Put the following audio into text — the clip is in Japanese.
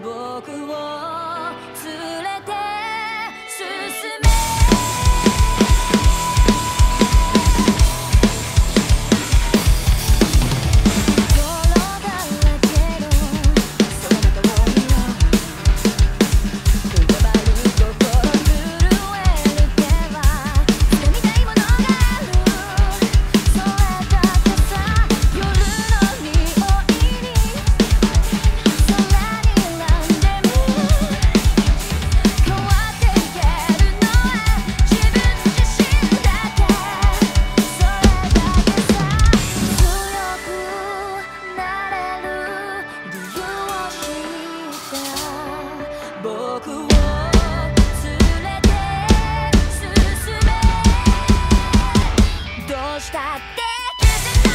僕を連れって